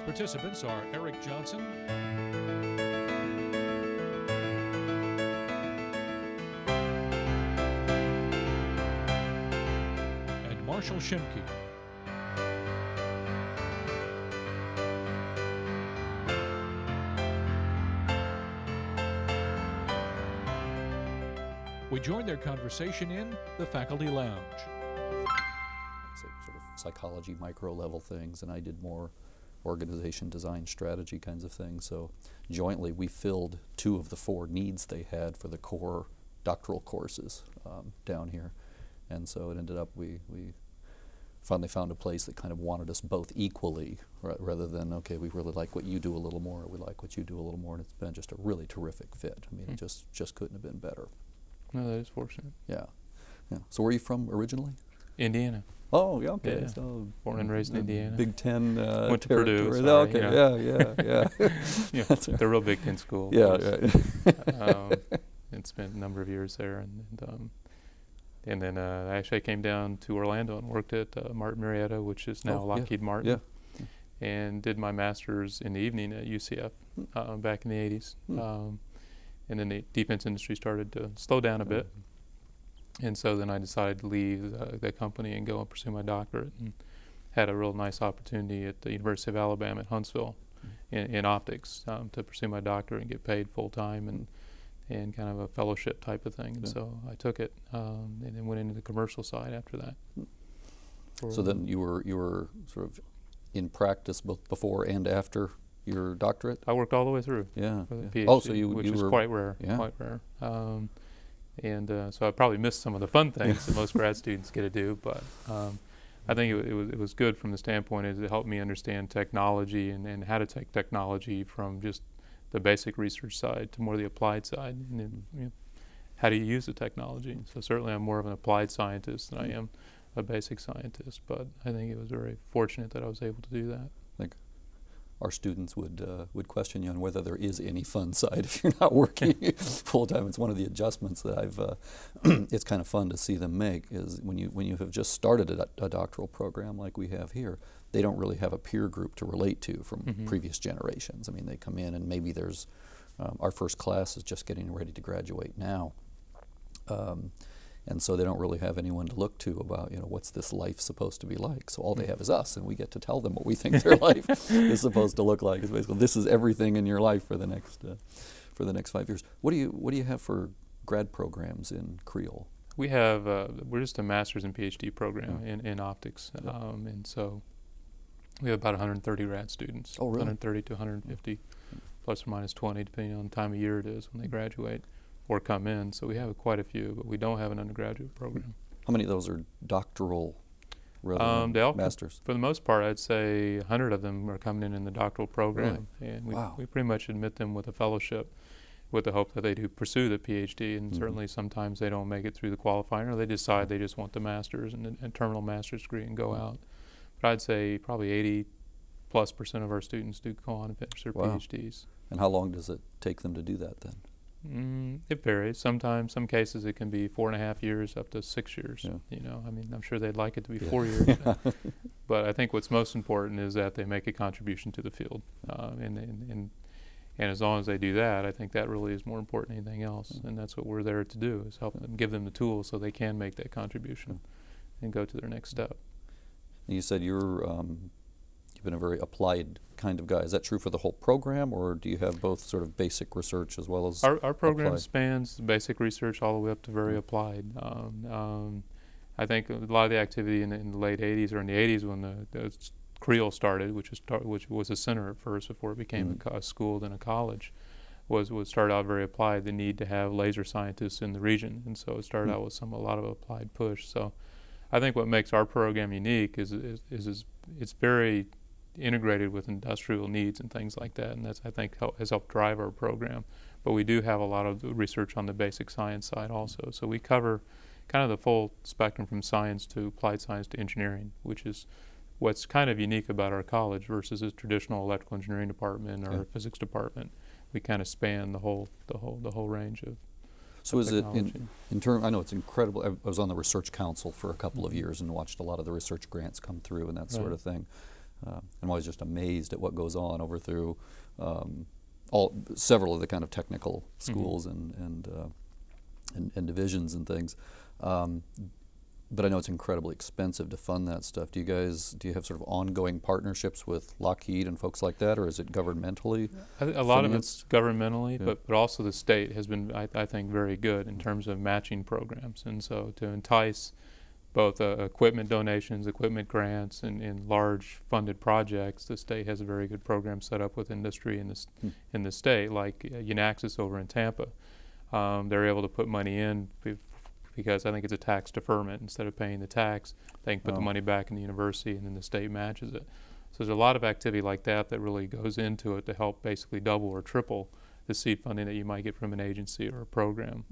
Today's participants are Eric Johnson, and Marshall Schminke. We join their conversation in the faculty lounge. Sort of psychology micro level things, and I did more organization design strategy kinds of things. So jointly, we filled two of the four needs they had for the core doctoral courses um, down here, and so it ended up we we finally found a place that kind of wanted us both equally, ra- rather than okay, we really like what you do a little more, we like what you do a little more, and it's been just a really terrific fit. I mean, Hmm. it just just couldn't have been better. No, that is fortunate. Yeah, yeah. So where are you from originally? Indiana. Oh, yeah, okay. Yeah. So Born and raised in Indiana. Big Ten. Uh, Went to Purdue, territory. sorry, okay, you yeah, yeah, yeah. Yeah, all the real Big Ten school. yeah, yeah. um, and spent a number of years there, and and, um, and then uh, actually I came down to Orlando and worked at uh, Martin Marietta, which is now Oh, yeah, Lockheed Martin, yeah. and did my master's in the evening at UCF Hmm. uh, back in the 80s. Hmm. Um, and then the defense industry started to slow down a bit, and so then I decided to leave uh, that company and go and pursue my doctorate. And had a real nice opportunity at the University of Alabama at Huntsville in, in optics um, to pursue my doctorate and get paid full time and and kind of a fellowship type of thing. And Yeah. so I took it um, and then went into the commercial side after that. So then you were you were sort of in practice both before and after your doctorate. I worked all the way through. Yeah. for the yeah. PhD, Oh, so you which you is were quite rare, yeah. quite rare. Um, and uh, so I probably missed some of the fun things that most grad students get to do, but um, I think it, it was it was good from the standpoint is it helped me understand technology and, and how to take technology from just the basic research side to more the applied side, and then, you know, how do you use the technology? So certainly I'm more of an applied scientist than I Mm. am a basic scientist, but I think it was very fortunate that I was able to do that. Our students would uh, would question you on whether there is any fun side if you're not working full time. It's one of the adjustments that I've. Uh, it's kind of fun to see them make is when you when you have just started a, a doctoral program like we have here. They don't really have a peer group to relate to from Mhm. previous generations. I mean, they come in and maybe there's um, our first class is just getting ready to graduate now. Um, and so they don't really have anyone to look to about you know what's this life supposed to be like. So all they have is us, and we get to tell them what we think their life is supposed to look like. It's basically this is everything in your life for the next uh, for the next five years. What do you what do you have for grad programs in CREOL? We have uh, we're just a master's and PhD program Yeah. in, in optics, Yeah. um, and so we have about 130 grad students. Oh, really? 130 to 150, plus or minus 20, depending on the time of year it is when they graduate or come in. So we have quite a few, but we don't have an undergraduate program. How many of those are doctoral rather Um, they all than masters? For the most part, I'd say 100 of them are coming in in the doctoral program, and we, Wow. we pretty much admit them with a fellowship, with the hope that they do pursue the PhD. And Mhm. certainly, sometimes they don't make it through the qualifying, or they decide they just want the master's and a terminal master's degree and go out. But I'd say probably 80 plus percent of our students do go on and finish their Wow. PhDs. And how long does it take them to do that then? Mm, it varies. Sometimes, some cases, it can be four and a half years up to six years. Yeah. You know, I mean, I'm sure they'd like it to be Yeah. four years. But I think what's most important is that they make a contribution to the field, uh, and, and and and as long as they do that, I think that really is more important than anything else, and that's what we're there to do is help them, give them the tools so they can make that contribution, and go to their next step. You said you're um, you've been a very applied kind of guy. Is that true for the whole program, or do you have both sort of basic research as well as Our our program applied. spans basic research all the way up to very Mm. applied. Um, um, I think a lot of the activity in the, in the late '80s or in the '80s when the, the CREOL started, which was which was a center at first before it became Mhm. a, a school then a college, was was started out very applied. The need to have laser scientists in the region, and so it started Mm. out with some a lot of applied push. So, I think what makes our program unique is is, is, is it's very integrated with industrial needs and things like that, and that's I think help, has helped drive our program. But we do have a lot of research on the basic science side also. So we cover kind of the full spectrum from science to applied science to engineering, which is what's kind of unique about our college versus a traditional electrical engineering department or Yeah. physics department. We kind of span the whole the whole the whole range of So is it in, in term? I know it's incredible. I was on the research council for a couple of Mhm. years and watched a lot of the research grants come through and that sort of thing. Uh, I'm always just amazed at what goes on over through um, all several of the kind of technical Mm-hmm. schools and and, uh, and and divisions and things. Um, but I know it's incredibly expensive to fund that stuff. Do you guys do you have sort of ongoing partnerships with Lockheed and folks like that, or is it governmentally? I th- a lot of it's governmentally, Yeah. but, but also the state has been, I, I think, very good in terms of matching programs. And so to entice both uh, equipment donations, equipment grants, and, and large funded projects, the state has a very good program set up with industry in the, Hmm. in the state, like uh, Unaxis over in Tampa. Um, they're able to put money in because I think it's a tax deferment. Instead of paying the tax, they can put Oh. the money back in the university, and then the state matches it. So there's a lot of activity like that that really goes into it to help basically double or triple the seed funding that you might get from an agency or a program.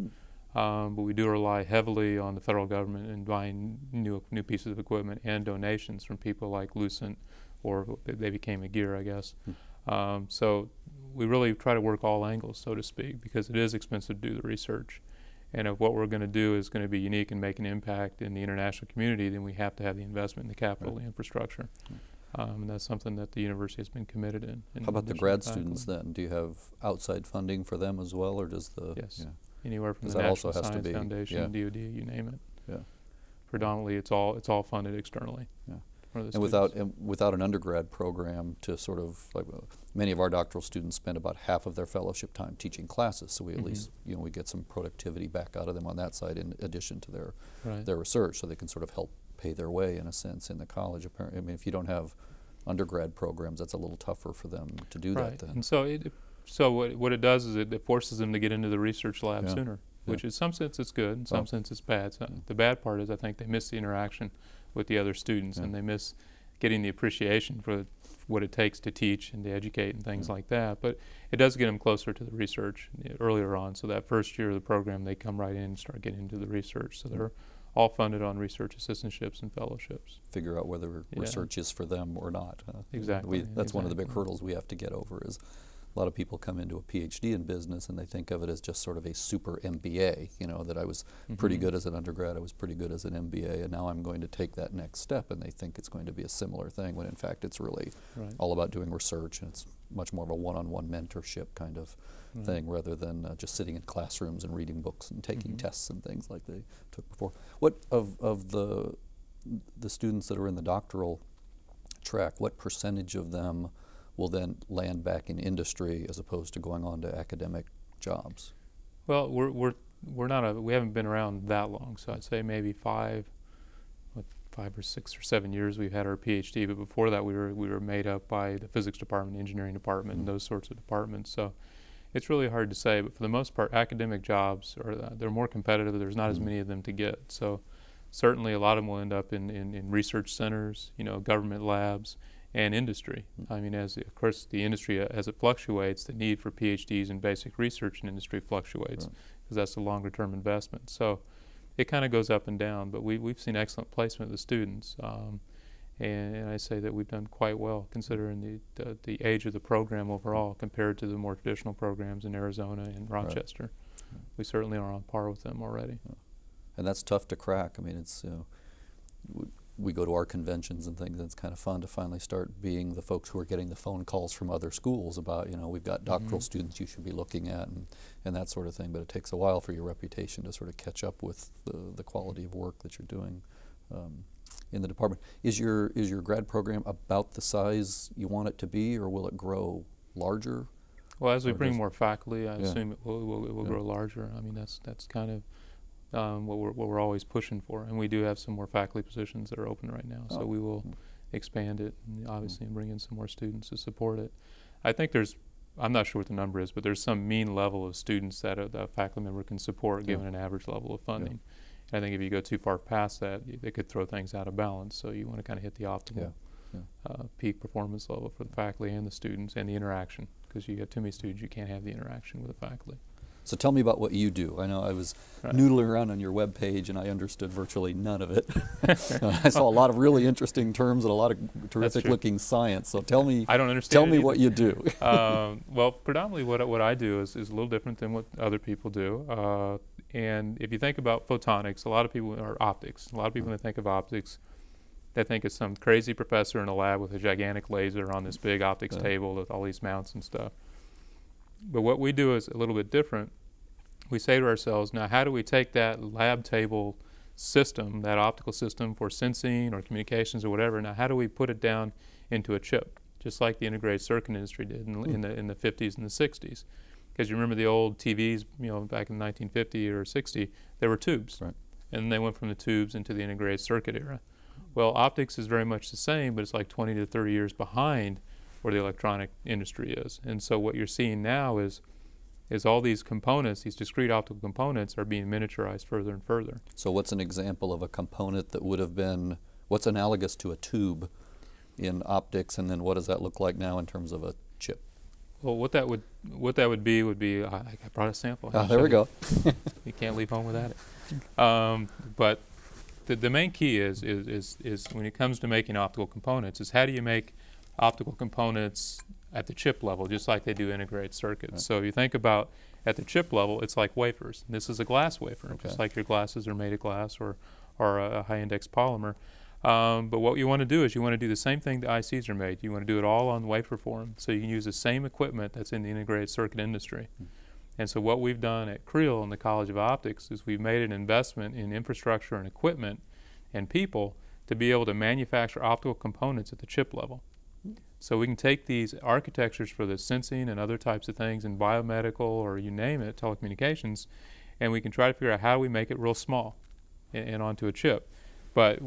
Um, but we do rely heavily on the federal government in buying new new pieces of equipment and donations from people like Lucent, or they became Agere, I guess. Um, so we really try to work all angles, so to speak, because it is expensive to do the research. And if what we're going to do is going to be unique and make an impact in the international community, then we have to have the investment in the capital, the infrastructure. Um, and that's something that the university has been committed in. in How about the grad students then? Do you have outside funding for them as well, or does the Yes. yeah. Anywhere from the National Science be- Foundation, yeah. DoD, you name it. Yeah. Predominantly, it's all it's all funded externally. Yeah. And without and without an undergrad program to sort of like uh, many of our doctoral students spend about half of their fellowship time teaching classes, so we at Mhm. least you know we get some productivity back out of them on that side in addition to their right. their research, so they can sort of help pay their way in a sense in the college. Apparently, I mean, if you don't have undergrad programs, that's a little tougher for them to do right. that then. And so it so what what it does is it, it forces them to get into the research lab Yeah. sooner, which in some sense it's good, in some Oh. sense it's bad. So. The bad part is I think they miss the interaction with the other students Yeah. and they miss getting the appreciation for what it takes to teach and to educate and things like that. But it does get them closer to the research uh, earlier on. So that first year of the program, they come right in and start getting into the research. So they're all funded on research assistantships and fellowships. Figure out whether Yeah. research is for them or not. uh, Exactly, We, that's one of the big hurdles we have to get over is a lot of people come into a PhD in business and they think of it as just sort of a super MBA, you know, that I was pretty Mhm. good as an undergrad, I was pretty good as an MBA, and now I'm going to take that next step, and they think it's going to be a similar thing, when in fact it's really Right. all about doing research, and it's much more of a one-on-one mentorship kind of Right. thing rather than uh, just sitting in classrooms and reading books and taking Mhm. tests and things like they took before. What of of the the students that are in the doctoral track, what percentage of them will then land back in industry as opposed to going on to academic jobs? Well, we're we're we're not a we haven't been around that long, so I'd say maybe five, what, five or six or seven years we've had our PhD. But before that, we were we were made up by the physics department, engineering department, Mhm. and those sorts of departments. So it's really hard to say. But for the most part, academic jobs are they're more competitive. There's not as Mhm. many of them to get. So certainly a lot of them will end up in, in, in research centers, you know, government labs, and industry. I mean, as of course the industry uh, as it fluctuates, the need for PhDs in basic research in industry fluctuates Right. because that's a longer term investment. So it kind of goes up and down, but we, we've seen excellent placement of the students. Um, and, and I say that we've done quite well considering the, the, the age of the program overall compared to the more traditional programs in Arizona and Right. Rochester. We certainly are on par with them already. and that's tough to crack. I mean, it's you know, we go to our conventions and things. And it's kind of fun to finally start being the folks who are getting the phone calls from other schools about you know we've got doctoral Mhm. students you should be looking at and, and that sort of thing. But it takes a while for your reputation to sort of catch up with the, the quality of work that you're doing. Um, in the department, is your is your grad program about the size you want it to be, or will it grow larger? Well, as we bring more faculty, I Yeah. assume it will, it will, it will Yeah. grow larger. I mean, that's that's kind of um, what we're what we're always pushing for, and we do have some more faculty positions that are open right now. So Oh. we will Mm. expand it, and obviously, and bring in some more students to support it. I think there's, I'm not sure what the number is, but there's some mean level of students that a, that a faculty member can support, Yeah. given an average level of funding. And I think if you go too far past that, they could throw things out of balance. So you want to kind of hit the optimal Yeah. uh, peak performance level for the faculty and the students, and the interaction, because you have too many students, you can't have the interaction with the faculty. So tell me about what you do. I know I was Right. noodling around on your web page and I understood virtually none of it. I saw a lot of really interesting terms and a lot of terrific looking science. So tell me, I don't understand. tell me either. what you do. um, well, predominantly what, I- what I do is, is a little different than what other people do. Uh, and if you think about photonics, a lot of people are optics. A lot of people, when they think of optics, they think it's some crazy professor in a lab with a gigantic laser on this big optics Yeah. table with all these mounts and stuff. But what we do is a little bit different. We say to ourselves, now how do we take that lab table system, that optical system for sensing or communications or whatever, now how do we put it down into a chip, just like the integrated circuit industry did in, hmm. in the in the 50s and the 60s? Because you remember the old TVs, you know, back in 1950 or 60, there were tubes, Right. and they went from the tubes into the integrated circuit era. Well, optics is very much the same, but it's like 20 to 30 years behind where the electronic industry is. And so what you're seeing now is is all these components, these discrete optical components, are being miniaturized further and further. So what's an example of a component that would have been, what's analogous to a tube in optics, and then what does that look like now in terms of a chip? Well, what that would what that would be would be I, I brought a sample. Ah, there we go. You can't leave home without it. Um, but the, the main key is, is, is, is when it comes to making optical components is how do you make optical components at the chip level, just like they do integrated circuits. Right. So if you think about at the chip level, it's like wafers. This is a glass wafer, Okay. just like your glasses are made of glass or, or a, high index polymer. Um, but what you want to do is you want to do the same thing the ICs are made. You want to do it all on wafer form, so you can use the same equipment that's in the integrated circuit industry. And so what we've done at CREOL in the College of Optics is we've made an investment in infrastructure and equipment and people to be able to manufacture optical components at the chip level. So we can take these architectures for the sensing and other types of things in biomedical or you name it, telecommunications, and we can try to figure out how do we make it real small and, and onto a chip. But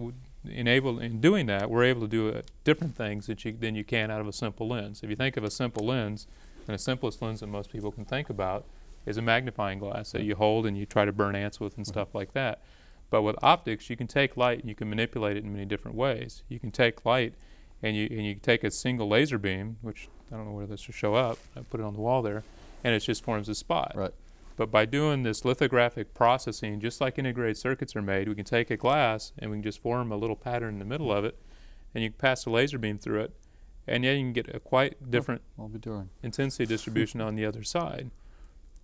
enable in doing that, we're able to do uh, different things that you, than you can out of a simple lens. If you think of a simple lens, and the simplest lens that most people can think about is a magnifying glass that you hold and you try to burn ants with and stuff like that. But with optics, you can take light and you can manipulate it in many different ways. You can take light and you and you take a single laser beam, which I don't know where this will show up. I put it on the wall there, and it just forms a spot. Right. But by doing this lithographic processing, just like integrated circuits are made, we can take a glass and we can just form a little pattern in the middle of it, and you can pass a laser beam through it, and then you can get a quite oh, different be doing. intensity distribution on the other side.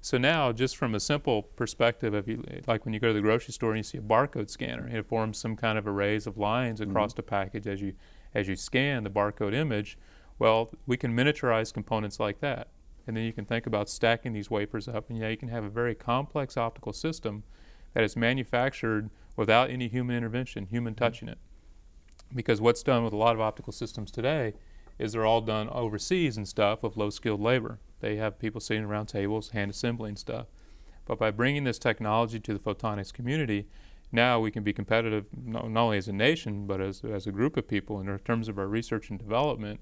So now, just from a simple perspective, if you like when you go to the grocery store and you see a barcode scanner, it forms some kind of arrays of lines mm-hmm. across the package as you as you scan the barcode image. Well, we can miniaturize components like that, and then you can think about stacking these wafers up, and yeah, you can have a very complex optical system that is manufactured without any human intervention, human mm-hmm. touching it. Because what's done with a lot of optical systems today is they're all done overseas and stuff with low skilled labor. They have people sitting around tables hand assembling stuff. But by bringing this technology to the photonics community, now we can be competitive not, not only as a nation but as, as a group of people in terms of our research and development,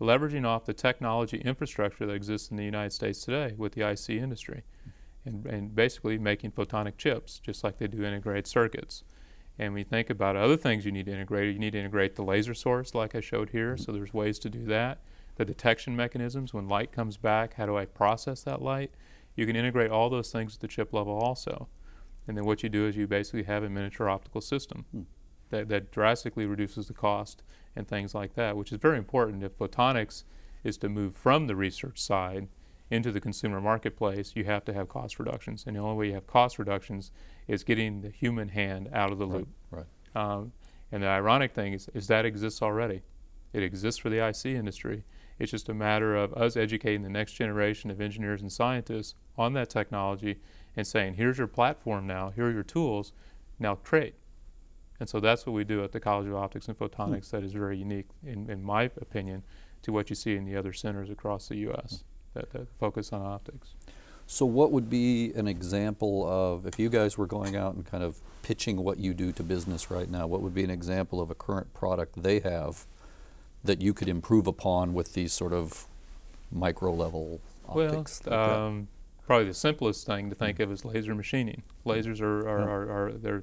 leveraging off the technology infrastructure that exists in the United States today with the IC industry, and, and basically making photonic chips just like they do integrated circuits. And we think about other things you need to integrate. You need to integrate the laser source, like I showed here. So there's ways to do that. The detection mechanisms, when light comes back, how do I process that light? You can integrate all those things at the chip level also. And then what you do is you basically have a miniature optical system Hmm. that, that drastically reduces the cost and things like that, which is very important. If photonics is to move from the research side into the consumer marketplace, you have to have cost reductions. And the only way you have cost reductions is getting the human hand out of the Right, loop. right. Um, and the ironic thing is, is that exists already. It exists for the IC industry. It's just a matter of us educating the next generation of engineers and scientists on that technology and saying, here's your platform now, here are your tools, now create. And so that's what we do at the College of Optics and Photonics that is very unique, in, in my opinion, to what you see in the other centers across the U.S. that, that focus on optics. So what would be an example of, if you guys were going out and kind of pitching what you do to business right now, what would be an example of a current product they have that you could improve upon with these sort of micro level optics? Well, like um, probably the simplest thing to think of is laser machining. Lasers are, are, are, are they're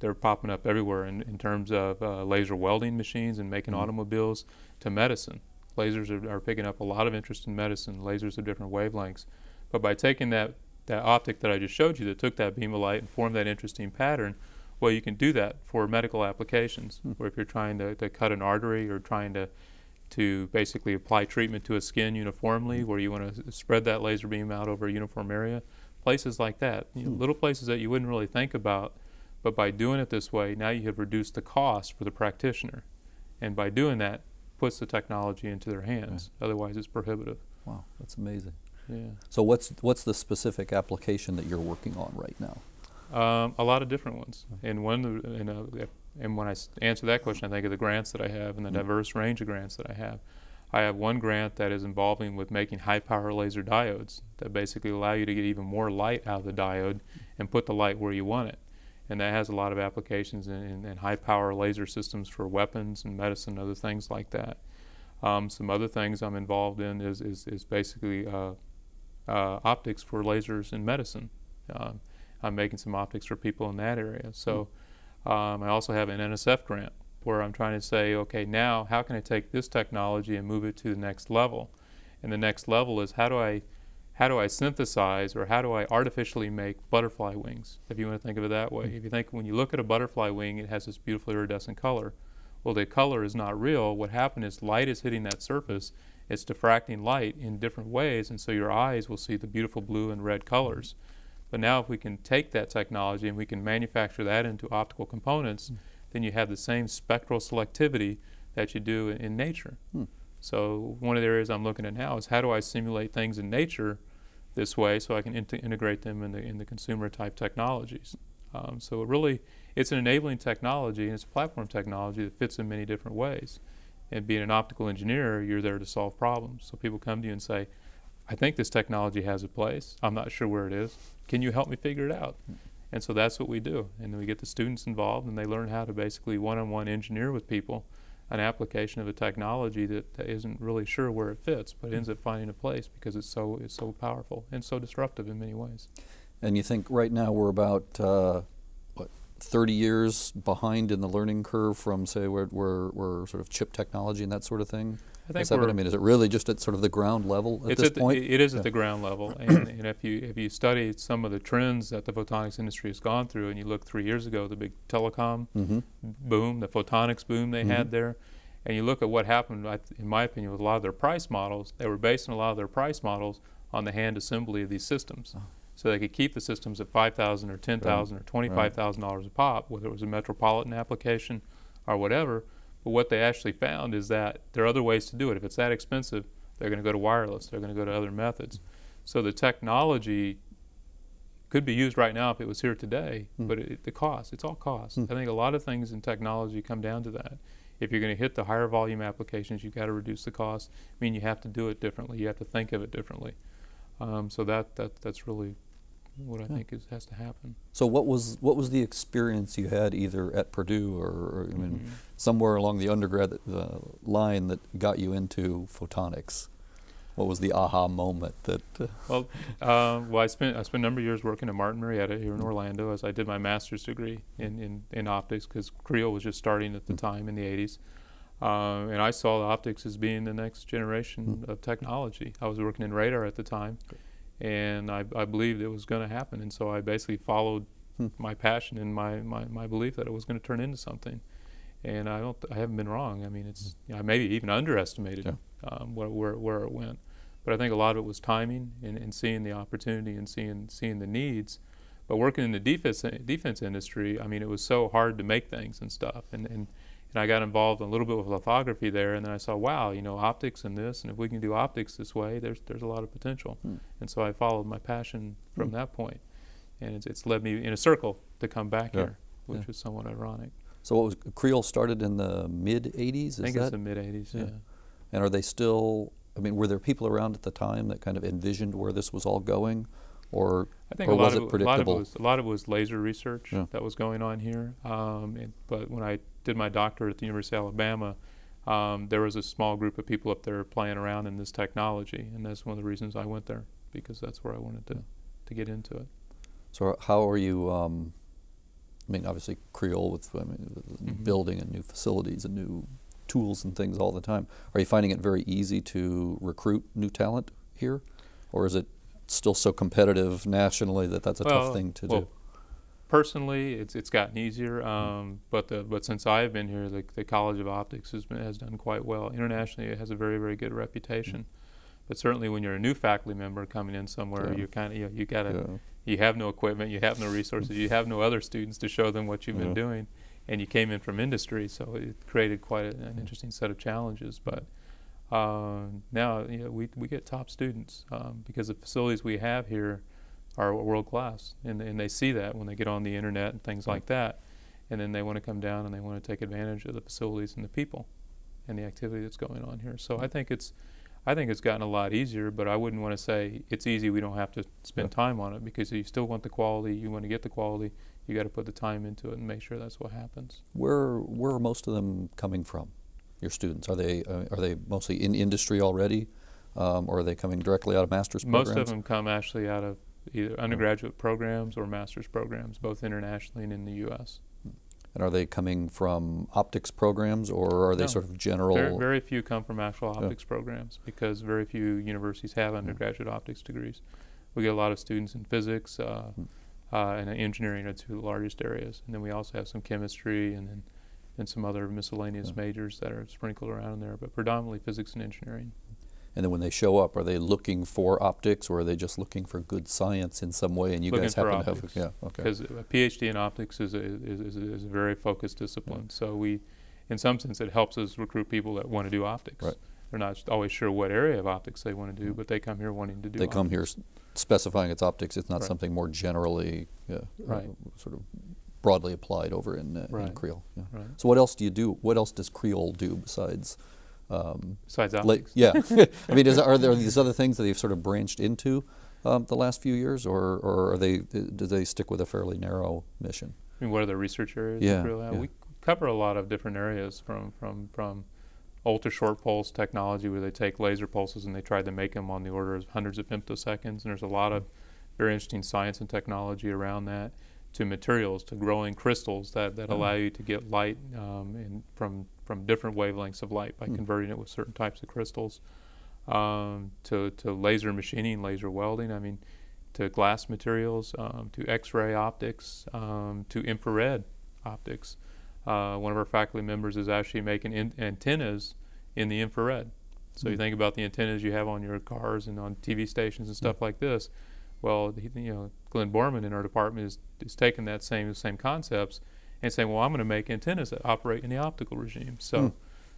they're popping up everywhere in, in terms of uh, laser welding machines and making Mhm. automobiles to medicine. Lasers are, are picking up a lot of interest in medicine. Lasers of different wavelengths, but by taking that that optic that I just showed you that took that beam of light and formed that interesting pattern, well, you can do that for medical applications. Hmm. Where if you're trying to, to cut an artery or trying to to basically apply treatment to a skin uniformly, where you want to spread that laser beam out over a uniform area, places like that, you know, Hmm. little places that you wouldn't really think about, but by doing it this way, now you have reduced the cost for the practitioner. and by doing that, puts the technology into their hands. Otherwise, it's prohibitive. Wow, that's amazing. Yeah. So what's what's the specific application that you're working on right now? Um, a lot of different ones. And one, of the- and, uh, and when I answer that question, I think of the grants that I have and the Mm. diverse range of grants that I have. I have one grant that is involving with making high power laser diodes that basically allow you to get even more light out of the diode and put the light where you want it. And that has a lot of applications in, in, in high power laser systems for weapons and medicine, other things like that. Um, some other things I'm involved in is, is, is basically uh, uh, optics for lasers in medicine. Um, I'm making some optics for people in that area. So um, I also have an NSF grant where I'm trying to say, okay, now how can I take this technology and move it to the next level? And the next level is how do I how do I synthesize or how do I artificially make butterfly wings? If you want to think of it that way. If you think when you look at a butterfly wing, it has this beautiful iridescent color. Well, the color is not real. What happened is light is hitting that surface. It's diffracting light in different ways, and so your eyes will see the beautiful blue and red colors. But now, if we can take that technology and we can manufacture that into optical components, then you have the same spectral selectivity that you do in, in nature. Hmm. So, one of the areas I'm looking at now is how do I simulate things in nature this way so I can int- integrate them in the, in the consumer type technologies. Um, so, it really, it's an enabling technology and it's a platform technology that fits in many different ways. And being an optical engineer, you're there to solve problems. So, people come to you and say, I think this technology has a place. I'm not sure where it is. Can you help me figure it out? And so that's what we do. And then we get the students involved and they learn how to basically one on one engineer with people an application of a technology that, that isn't really sure where it fits, but ends up finding a place because it's so it's so powerful and so disruptive in many ways. And you think right now we're about uh, what 30 years behind in the learning curve from say where we're, we're sort of chip technology and that sort of thing. I think Is that what I mean? Is it really just at sort of the ground level at it's this at the, point? it is Yeah. at the ground level, and, and if you if you study some of the trends that the photonics industry has gone through, and you look three years ago, the big telecom mm-hmm. boom, the photonics boom they Mhm. had there, and you look at what happened, in my opinion, with a lot of their price models, they were basing a lot of their price models on the hand assembly of these systems. Oh. So they could keep the systems at five thousand or ten thousand or twenty-five thousand dollars a pop, whether it was a metropolitan application or whatever. But what they actually found is that there are other ways to do it. If it's that expensive, they're going to go to wireless. They're going to go to other methods. So the technology could be used right now if it was here today, Hmm. but it, the cost, it's all cost. Hmm. I think a lot of things in technology come down to that. If you're going to hit the higher volume applications, you've got to reduce the cost. I mean, you have to do it differently. You have to think of it differently. Um, so that, that that's really what I Yeah. think is, has to happen. So what was what was the experience you had either at Purdue or, or I mean Mhm. somewhere along the undergrad uh, line that got you into photonics? What was the aha moment that? Uh, Well, uh, well, I spent I spent a number of years working at Martin Marietta here in Orlando as I did my master's degree in, in, in optics because CREOL was just starting at the Mm. time in the 80s. Uh, and I saw the optics as being the next generation Mm. of technology. I was working in radar at the time, and I, I believed it was going to happen. And so I basically followed Hmm. my passion and my, my, my belief that it was going to turn into something. And I don't I haven't been wrong. I mean, it's you know, I maybe even underestimated Hmm. Yeah. um, where, where where it went. But I think a lot of it was timing and, and seeing the opportunity and seeing seeing the needs. But working in the defense defense industry, I mean, it was so hard to make things and stuff. And and, and I got involved a little bit with lithography there, and then I saw, wow, you know, optics and this, and if we can do optics this way, there's there's a lot of potential. Hmm. And so I followed my passion from Hmm. that point, and it's, it's led me in a circle to come back Yeah. here, which Yeah. is somewhat ironic. so what was CREOL started in the mid '80s? Is I think that? it's the mid '80s. Yeah. yeah. and are they still? I mean, were there people around at the time that kind of envisioned where this was all going, or I think Or a lot was of it a lot of it predictable? was a lot of it was laser research that was going on here. Um, and, but when I did my doctorate at the University of Alabama, um, there was a small group of people up there playing around in this technology, and that's one of the reasons I went there because that's where I wanted to to get into it. so? How are you? Um, I mean, obviously CREOL with I mean, the Mhm. building and new facilities and new tools and things all the time. Are you finding it very easy to recruit new talent here, or is it still so competitive nationally that that's a Well, tough thing to well, do? Personally, it's it's gotten easier, um, but the but since I've been here, the, the College of Optics has been, has done quite well. Internationally, it has a very very good reputation. But certainly, when you're a new faculty member coming in somewhere, Yeah. you kind of you, you gotta Yeah. you have no equipment, you have no resources, you have no other students to show them what you've Yeah. been doing. and you came in from industry, so it created quite a, an interesting set of challenges. But uh, now you know, we, we get top students um, because the facilities we have here are world class, and, and they see that when they get on the internet and things like that, and then they want to come down and they want to take advantage of the facilities and the people and the activity that's going on here. So I think it's I think it's gotten a lot easier, but I wouldn't want to say it's easy. We don't have to spend Yeah. time on it because you still want the quality. You want to get the quality. You got to put the time into it and make sure that's what happens. Where where are most of them coming from? Your students are they uh, are they mostly in industry already, um, or are they coming directly out of master's Most programs? Most of them come actually out of either undergraduate programs or master's programs, both internationally and in the U.S. And are they coming from optics programs, or are they No. sort of general? Very, very few come from actual Yeah. optics programs because very few universities have undergraduate optics degrees. We get a lot of students in physics uh, Hmm. uh, and engineering are two of the largest areas, and then we also have some chemistry and then and some other miscellaneous Yeah. majors that are sprinkled around in there, but predominantly physics and engineering. And then when they show up, are they looking for optics, or are they just looking for good science in some way? And you Looking guys happen optics. to have, yeah, okay. Because a PhD in optics is a, is, is, a- very focused discipline. So we, in some sense, it helps us recruit people that want to do optics. Right. They're not always sure what area of optics they want to do, but they come here wanting to do. They come here optics. specifying it's optics. It's not Right. something more generally, yeah, uh, Right. sort of broadly applied over in, uh, in Right. CREOL. Yeah. Right. So what else do you do? What else does CREOL do besides? Um, Besides optics. yeah, I mean, is, are there these other things that they've sort of branched into um, the last few years, or, or are they do they stick with a fairly narrow mission? I mean, what are the research areas? Yeah, have? yeah. We cover a lot of different areas from from from ultra short pulse technology, where they take laser pulses and they try to make them on the order of hundreds of femtoseconds. And there's a lot of very interesting science and technology around that. To materials, to growing crystals that, that Oh. allow you to get light um, in, from from different wavelengths of light by Hmm. converting it with certain types of crystals. Um, to to laser machining, laser welding. I mean, to glass materials, um, to X-ray optics, um, to infrared optics. Uh, one of our faculty members is actually making in- antennas in the infrared. So you Hmm. think about the antennas you have on your cars and on TV stations and stuff like this. Well, you know, Glenn Boreman in our department is, is taking that same same concepts and saying, well, I'm going to make antennas that operate in the optical regime. So. Hmm.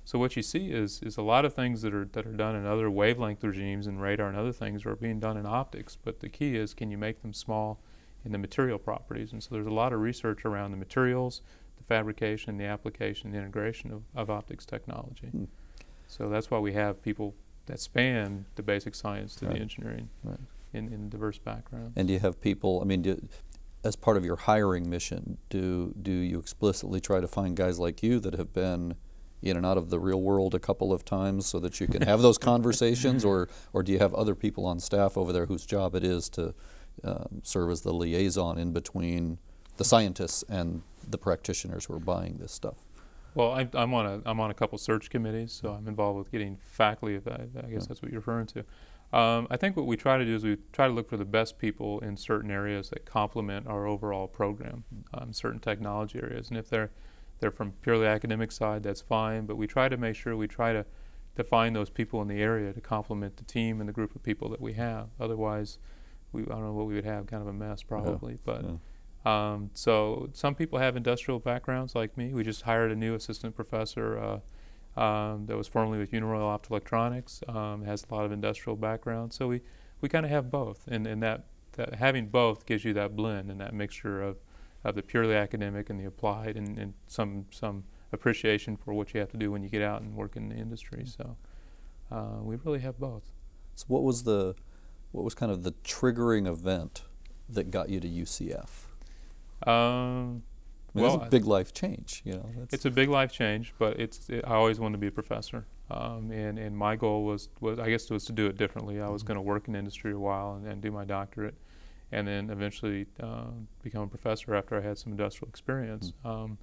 So what you see is is a lot of things that are that are done in other wavelength regimes and radar and other things are being done in optics. But the key is can you make them small in the material properties? And so there's a lot of research around the materials, the fabrication, the application, the integration of, of optics technology. Hmm. So that's why we have people that span the basic science to Right. the engineering Right. in, in diverse backgrounds. And do you have people? I mean, do, as part of your hiring mission, do do you explicitly try to find guys like you that have been in and out of the real world a couple of times, so that you can have those conversations, or or do you have other people on staff over there whose job it is to um, serve as the liaison in between the scientists and the practitioners who are buying this stuff? Well, I, I'm on a I'm on a couple search committees, so I'm involved with getting faculty. If I, I guess Yeah. that's what you're referring to. Um, I think what we try to do is we try to look for the best people in certain areas that complement our overall program, um, certain technology areas, and if they're they're from purely academic side, that's fine. But we try to make sure we try to to find those people in the area to complement the team and the group of people that we have. Otherwise, we I don't know what we would have, kind of a mess probably. But Yeah. Um, so some people have industrial backgrounds like me. We just hired a new assistant professor uh, um, that was formerly with Uniroyal Optoelectronics. Um, has a lot of industrial background. So we, we kind of have both, and, and that, that having both gives you that blend and that mixture of, of the purely academic and the applied, and, and some some appreciation for what you have to do when you get out and work in the industry. So uh, we really have both. So, what was the what was kind of the triggering event that got you to UCF? Um, I mean, well, a big life change, you know. It's a big life change, but it's it, I always wanted to be a professor, um, and and my goal was was I guess it was to do it differently. I was Mhm. going to work in industry a while and, and do my doctorate, and then eventually uh, become a professor after I had some industrial experience. Um,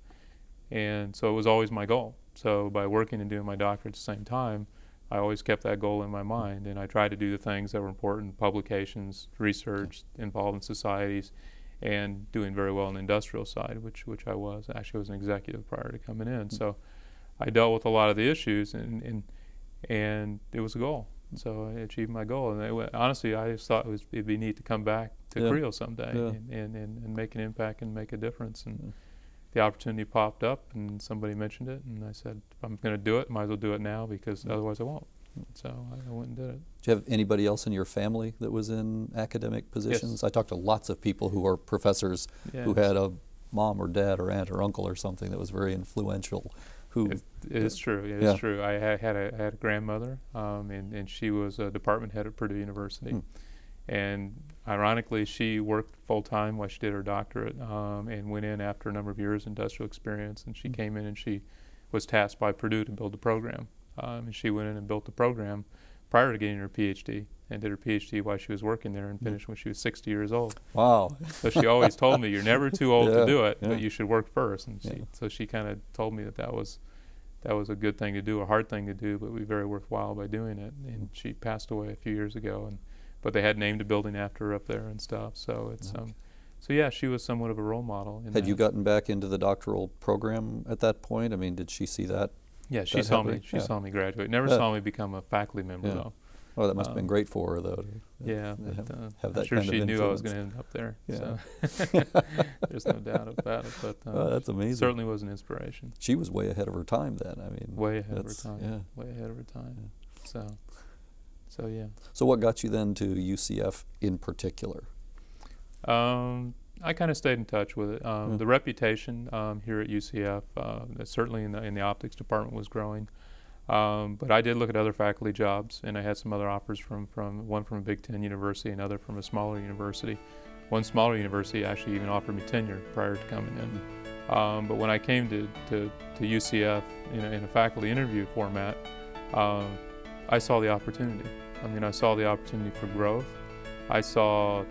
and so it was always my goal. So by working and doing my doctorate at the same time, I always kept that goal in my mind, and I tried to do the things that were important: publications, research, involved in societies, and doing very well on the industrial side, which which I was. Actually, I was an executive prior to coming in, so I dealt with a lot of the issues, and and, and it was a goal. So I achieved my goal, and wa- honestly, I just thought it was it'd be neat to come back to Yeah. CREOL someday Yeah. and, and, and, and make an impact and make a difference, and the opportunity popped up and somebody mentioned it, and I said, if I'm going to do it, might as well do it now because Mm. otherwise I won't. So I, I went and did it. Do you have anybody else in your family that was in academic positions? I talked to lots of people who are professors Yeah, who had a mom or dad or aunt or uncle or something that was very influential. Who It, it is true. It is Yeah. true. I ha- had a, I had a grandmother, um, and, and she was a department head at Purdue University. Hmm. And ironically, she worked full time while she did her doctorate, um, and went in after a number of years industrial experience. And she Hmm. came in and she was tasked by Purdue to build the program. Um, and she went in and built the program prior to getting her PhD, and did her PhD while she was working there, and Hmm. finished when she was 60 years old. wow, So she always told me, "You're never too old Yeah, to do it, yeah. but you should work first. And she, Yeah. so she kind of told me that that was that was a good thing to do, a hard thing to do, but be very worthwhile by doing it. And she passed away a few years ago, and but they had named a building after her up there and stuff. So it's um, so yeah, she was somewhat of a role model. In had you gotten back into the doctoral program at that point? I mean, did she see that? Yeah, she saw me. She Yeah. saw me graduate. Never Yeah. saw me become a faculty member Yeah. though. Oh, that must have been Um, great for her, though. Yeah, but, have- uh, have I'm that sure kind of she knew I was going to end up there. Yeah. So there's no doubt about it. But uh, oh, that's amazing. certainly was an inspiration. She was way ahead of her time then. I mean, way ahead of her time. yeah. Way ahead of her time. So, so yeah. So, what got you then to UCF in particular? Um, I kind of stayed in touch with it. Um, Yeah. The reputation um, here at UCF, uh, that certainly in the in the optics department, was growing. Um, but I did look at other faculty jobs, and I had some other offers from from one from a Big Ten university, another from a smaller university. One smaller university actually even offered me tenure prior to coming in. Um, but when I came to, to, to UCF in a, in a faculty interview format, um, I saw the opportunity. I mean, I saw the opportunity for growth. I saw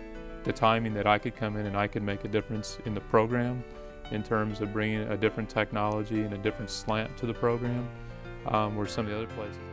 the timing that I could come in and I could make a difference in the program in terms of bringing a different technology and a different slant to the program, um, some of the other places.